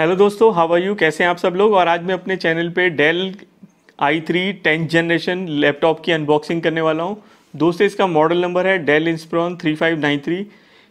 Hello दोस्तों how are you कैसे हैं आप सब लोग? और आज मैं अपने चैनल पे Dell i three tenth generation laptop की अनबॉक्सिंग करने वाला हूँ। दोस्तों, इसका मॉडल नंबर है Dell Inspiron three five nine three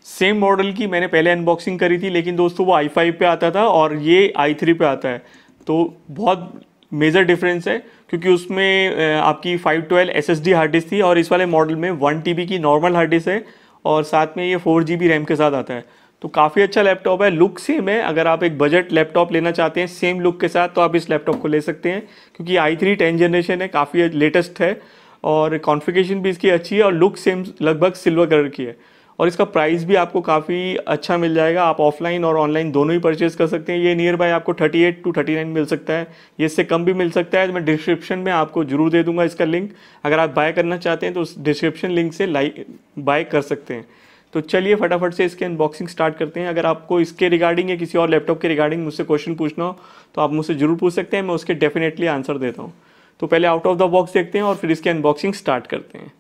same model की मैंने पहले अनबॉक्सिंग करी थी, लेकिन दोस्तों, वो आई फाइव पे आता था और ये आई थ्री पे आता है। तो बहुत मेजर डिफरेंस है, क्योंकि उसमें आपकी five twelve S hard disk थी और इस वाले मॉडल में वन टी की नॉर्मल हार्ड डिस्क है और साथ में ये फोर जी रैम के साथ आता है। तो काफ़ी अच्छा लैपटॉप है। लुक सेम है। अगर आप एक बजट लैपटॉप लेना चाहते हैं सेम लुक के साथ तो आप इस लैपटॉप को ले सकते हैं, क्योंकि आई थ्री टेन जनरेशन है, काफ़ी लेटेस्ट है, और कॉन्फ़िगरेशन भी इसकी अच्छी है, और लुक सेम लगभग सिल्वर कलर की है। और इसका प्राइस भी आपको काफ़ी अच्छा मिल जाएगा। आप ऑफलाइन और ऑनलाइन दोनों ही परचेज कर सकते हैं। ये नियर बाय आपको 38 टू 39 मिल सकता है। ये इससे कम भी मिल सकता है। तो मैं डिस्क्रिप्शन में आपको ज़रूर दे दूँगा इसका लिंक अगर आप बाय करना चाहते हैं तो उस डिस्क्रिप्शन लिंक से लाइक बाय कर सकते हैं। तो चलिए फटाफट से इसके अनबॉक्सिंग स्टार्ट करते हैं। अगर आपको इसके रिगार्डिंग या किसी और लैपटॉप के रिगार्डिंग मुझसे क्वेश्चन पूछना हो तो आप मुझसे ज़रूर पूछ सकते हैं। मैं उसके डेफिनेटली आंसर देता हूँ। तो पहले आउट ऑफ़ द बॉक्स देखते हैं और फिर इसकी अनबॉक्सिंग स्टार्ट करते हैं।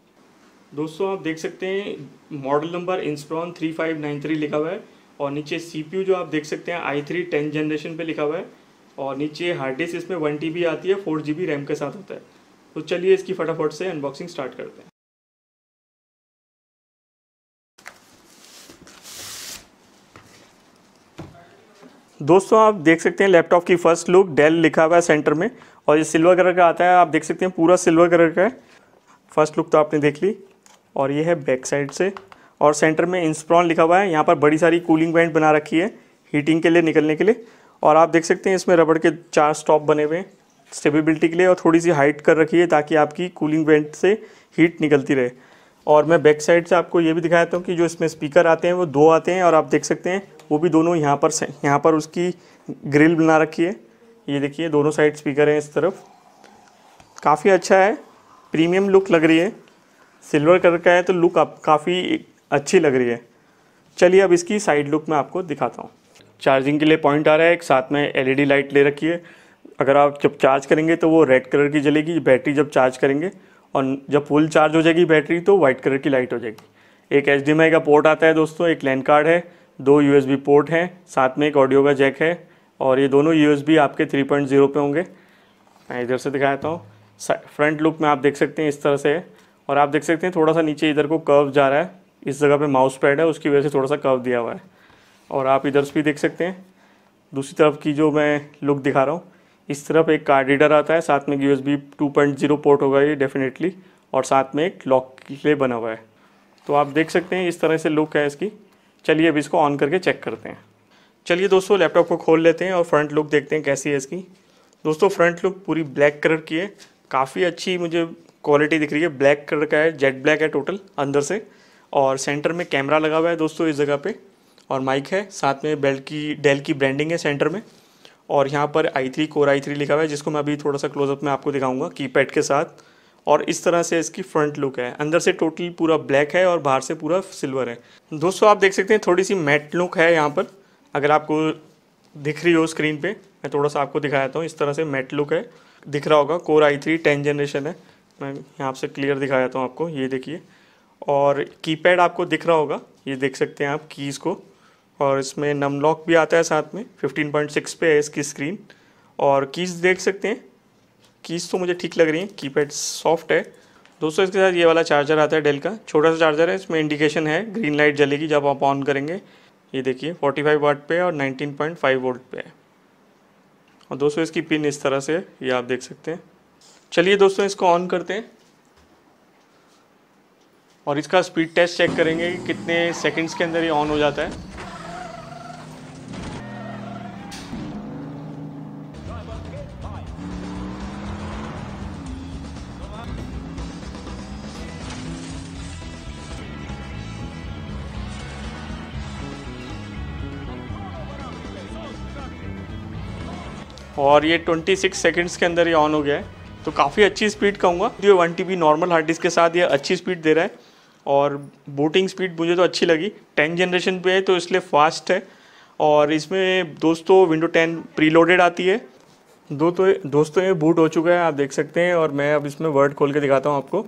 दोस्तों, आप देख सकते हैं model number Inspiron three five nine three लिखा हुआ है और नीचे सी पी यू जो आप देख सकते हैं आई थ्री टेन जनरेशन पे लिखा हुआ है और नीचे हार्ड डिस्क इसमें वन टी बी आती है फोर जी बी रैम के साथ होता है। तो चलिए इसकी फटाफट से अनबॉक्सिंग स्टार्ट करते हैं। दोस्तों, आप देख सकते हैं लैपटॉप की फ़र्स्ट लुक डेल लिखा हुआ है सेंटर में और ये सिल्वर कलर का आता है। आप देख सकते हैं पूरा सिल्वर कलर का है। फ़र्स्ट लुक तो आपने देख ली और ये है बैक साइड से और सेंटर में इंस्प्रॉन लिखा हुआ है। यहाँ पर बड़ी सारी कूलिंग वेंट बना रखी है हीटिंग के लिए, निकलने के लिए और आप देख सकते हैं इसमें रबड़ के चार स्टॉप बने हुए हैं स्टेबिलिटी के लिए और थोड़ी सी हाइट कर रखी है ताकि आपकी कूलिंग वेंट से हीट निकलती रहे। और मैं बैक साइड से आपको ये भी दिखाता हूँ कि जो इसमें स्पीकर आते हैं वो दो आते हैं और आप देख सकते हैं वो भी दोनों यहाँ पर यहाँ पर उसकी ग्रिल बना रखी है। ये देखिए, दोनों साइड स्पीकर हैं इस तरफ़। काफ़ी अच्छा है। प्रीमियम लुक लग रही है। सिल्वर कलर का है तो लुक आप, काफ़ी अच्छी लग रही है। चलिए अब इसकी साइड लुक मैं आपको दिखाता हूँ। चार्जिंग के लिए पॉइंट आ रहा है। एक साथ में एलईडी लाइट ले रखी है। अगर आप जब चार्ज करेंगे तो वो रेड कलर की जलेगी बैटरी जब चार्ज करेंगे और जब फुल चार्ज हो जाएगी बैटरी तो वाइट कलर की लाइट हो जाएगी। एक एचडीएमआई का पोर्ट आता है दोस्तों, एक लैंड कार्ड है। दो यूएसबी पोर्ट हैं, साथ में एक ऑडियो का जैक है, और ये दोनों यूएसबी आपके 3.0 पे होंगे। मैं इधर से दिखाता हूँ। फ्रंट लुक में आप देख सकते हैं इस तरह से है और आप देख सकते हैं थोड़ा सा नीचे इधर को कर्व जा रहा है। इस जगह पे माउस पैड है, उसकी वजह से थोड़ा सा कर्व दिया हुआ है। और आप इधर से भी देख सकते हैं। दूसरी तरफ़ की जो मैं लुक दिखा रहा हूँ, इस तरफ़ एक कार्ड रीडर आता है, साथ में यू एस पोर्ट होगा ये डेफिनेटली और साथ में एक लॉक के बना हुआ है। तो आप देख सकते हैं इस तरह से लुक है इसकी। चलिए अब इसको ऑन करके चेक करते हैं। चलिए दोस्तों लैपटॉप को खोल लेते हैं और फ्रंट लुक देखते हैं कैसी है इसकी। दोस्तों फ्रंट लुक पूरी ब्लैक कलर की है। काफ़ी अच्छी मुझे क्वालिटी दिख रही है। ब्लैक कलर का है जेट ब्लैक है टोटल अंदर से। और सेंटर में कैमरा लगा हुआ है दोस्तों इस जगह पे। और माइक है, साथ में बेल की डेल की ब्रांडिंग है सेंटर में। और यहाँ पर i three core i three लिखा हुआ है, जिसको मैं अभी थोड़ा सा क्लोजअप में आपको दिखाऊँगा कीपैड के साथ। और इस तरह से इसकी फ्रंट लुक है। अंदर से टोटली पूरा ब्लैक है और बाहर से पूरा सिल्वर है। दोस्तों, आप देख सकते हैं थोड़ी सी मैट लुक है यहाँ पर। अगर आपको दिख रही हो स्क्रीन पे, मैं थोड़ा सा आपको दिखाता हूँ। इस तरह से मैट लुक है। दिख रहा होगा core i three ten generation है। मैं यहाँ से क्लियर दिखा देता हूँ आपको, ये देखिए। और कीपैड आपको दिख रहा होगा, ये देख सकते हैं आप कीज़ को। और इसमें नम लॉक भी आता है साथ में 15.6 पे है इसकी स्क्रीन और कीज़ देख सकते हैं कीज़ तो मुझे ठीक लग रही हैं। कीपैड सॉफ्ट है। दोस्तों, इसके साथ ये वाला चार्जर आता है डेल का। छोटा सा चार्जर है, इसमें इंडिकेशन है ग्रीन लाइट जलेगी जब आप ऑन करेंगे। ये देखिए 45 वाट पे और 19.5 वोल्ट पे है। और दोस्तों, इसकी पिन इस तरह से ये आप देख सकते हैं। चलिए दोस्तों, इसको ऑन करते हैं। और इसका स्पीड टेस्ट चेक करेंगे कि कितने सेकंड्स के अंदर ये ऑन हो जाता है। और ये 26 सेकंड्स के अंदर ये ऑन हो गया है। तो काफ़ी अच्छी स्पीड कहूँगा। जो one TB normal hard disk के साथ ये अच्छी स्पीड दे रहा है। और बूटिंग स्पीड मुझे तो अच्छी लगी। टेन जनरेशन पे है तो इसलिए फास्ट है। और इसमें दोस्तों विंडो टेन प्रीलोडेड आती है। दो तो दोस्तों, ये बूट हो चुका है, आप देख सकते हैं। और मैं अब इसमें वर्ड खोल के दिखाता हूँ आपको।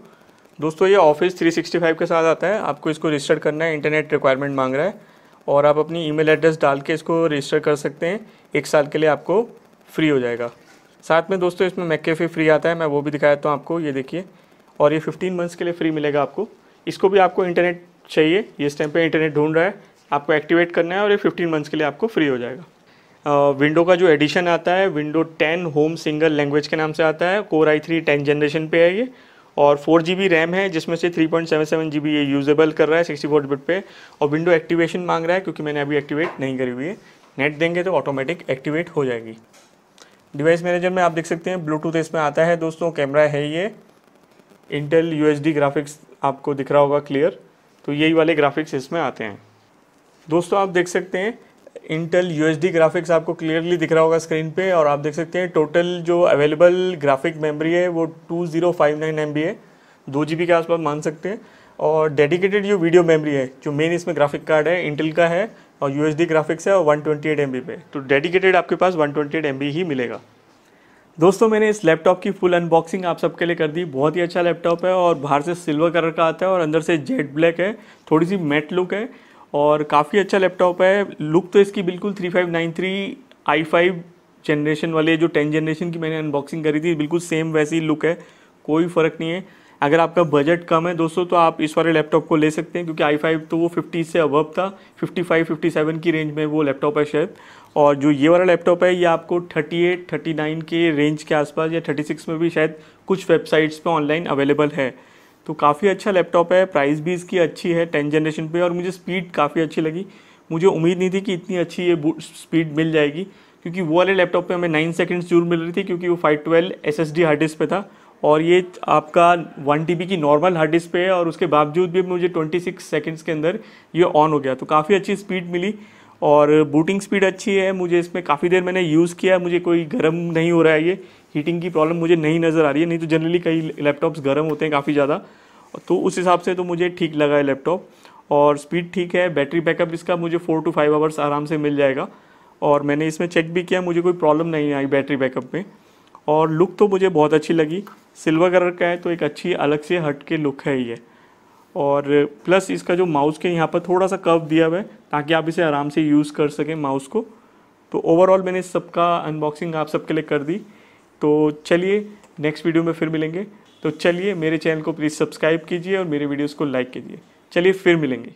दोस्तों, ये ऑफ़िस 365 के साथ आता है। आपको इसको रजिस्टर करना है। इंटरनेट रिक्वायरमेंट मांग रहा है। और आप अपनी ईमेल एड्रेस डाल के इसको रजिस्टर कर सकते हैं। एक साल के लिए आपको फ्री हो जाएगा। साथ में दोस्तों, इसमें मैकेफे फ्री आता है, मैं वो भी दिखाया हूँ आपको, ये देखिए। और ये 15 मंथ्स के लिए फ्री मिलेगा आपको। इसको भी आपको इंटरनेट चाहिए, ये इस टाइम पे इंटरनेट ढूंढ रहा है, आपको एक्टिवेट करना है और ये 15 मंथ्स के लिए आपको फ्री हो जाएगा। विंडो का जो एडिशन आता है विंडो 10 होम सिंगल लैंग्वेज के नाम से आता है core i three ten generation पे है ये। और फोर जी रैम है, जिसमें से three point seven seven G B ये यूजेबल कर रहा है सिक्सटी फोर बिट पे। और विंडो एक्टिवेशन मांग रहा है, क्योंकि मैंने अभी एक्टिवेट नहीं करी हुई है। नेट देंगे तो ऑटोमेटिक एक्टिवेट हो जाएगी। डिवाइस मैनेजर में आप देख सकते हैं, ब्लूटूथ इसमें आता है। दोस्तों, कैमरा है ये। इंटेल यूएसडी ग्राफिक्स आपको दिख रहा होगा क्लियर तो यही वाले ग्राफिक्स इसमें आते हैं। दोस्तों, आप देख सकते हैं इंटेल यूएसडी ग्राफिक्स आपको क्लियरली दिख रहा होगा स्क्रीन पे और आप देख सकते हैं टोटल जो अवेलेबल ग्राफिक मेमोरी है वो two zero five nine M B है। दो जी बी के आसपास मान सकते हैं। और डेडिकेटेड जो वीडियो मेमोरी है, जो मेन इसमें ग्राफिक कार्ड है इंटेल का है और यू ग्राफिक्स है और वन ट्वेंटी पे। तो डेडिकेटेड आपके पास वन ट्वेंटी ही मिलेगा। दोस्तों, मैंने इस लैपटॉप की फुल अनबॉक्सिंग आप सबके लिए कर दी। बहुत ही अच्छा लैपटॉप है और बाहर से सिल्वर कलर का आता है और अंदर से जेट ब्लैक है। थोड़ी सी मैट लुक है और काफ़ी अच्छा लैपटॉप है। लुक तो इसकी बिल्कुल three five nine three i five generation वाले जो टेन जनरेशन की मैंने अनबॉक्सिंग करी थी। बिल्कुल सेम वैसी लुक है। कोई फ़र्क नहीं है। अगर आपका बजट कम है दोस्तों तो आप इस वाले लैपटॉप को ले सकते हैं, क्योंकि आई फाइव तो वो फिफ्टी से अबव था फिफ्टी फाइव फिफ्टी सेवन की रेंज में वो लैपटॉप है शायद। और जो ये वाला लैपटॉप है, ये आपको थर्टी एट थर्टी नाइन के रेंज के आसपास या थर्टी सिक्स में भी शायद कुछ वेबसाइट्स पे ऑनलाइन अवेलेबल है। तो काफ़ी अच्छा लैपटॉप है प्राइस भी इसकी अच्छी है टेन जनरेशन पे, और मुझे स्पीड काफ़ी अच्छी लगी। मुझे उम्मीद नहीं थी कि इतनी अच्छी ये स्पीड मिल जाएगी, क्योंकि वो वाले लैपटॉप पे हमें नाइन सेकेंड्स ज़रूर मिल रही थी, क्योंकि वो five twelve S S D hard disk पे था। और ये आपका वन टी की नॉर्मल हार्ड डिस्क पे है और उसके बावजूद भी मुझे ट्वेंटी सिक्स सेकेंड्स के अंदर ये ऑन हो गया। तो काफ़ी अच्छी स्पीड मिली और बूटिंग स्पीड अच्छी है। मुझे इसमें काफ़ी देर मैंने यूज़ किया, मुझे कोई गर्म नहीं हो रहा है ये। हीटिंग की प्रॉब्लम मुझे नहीं नज़र आ रही है। नहीं तो जनरली कई लैपटॉप्स गर्म होते हैं काफ़ी ज़्यादा। तो उस हिसाब से तो मुझे ठीक लगा है लैपटॉप और स्पीड ठीक है। बैटरी बैकअप इसका मुझे फोर टू फाइव आवर्स आराम से मिल जाएगा। और मैंने इसमें चेक भी किया, मुझे कोई प्रॉब्लम नहीं आई बैटरी बैकअप में। और लुक तो मुझे बहुत अच्छी लगी। सिल्वर कलर का है तो एक अच्छी अलग से हट के लुक है ये। और प्लस इसका जो माउस के यहाँ पर थोड़ा सा कर्व दिया हुआ है, ताकि आप इसे आराम से यूज़ कर सकें माउस को। तो ओवरऑल मैंने सबका अनबॉक्सिंग आप सबके लिए कर दी। तो चलिए नेक्स्ट वीडियो में फिर मिलेंगे। तो चलिए, मेरे चैनल को प्लीज़ सब्सक्राइब कीजिए और मेरे वीडियोज़ को लाइक कीजिए। चलिए, फिर मिलेंगे।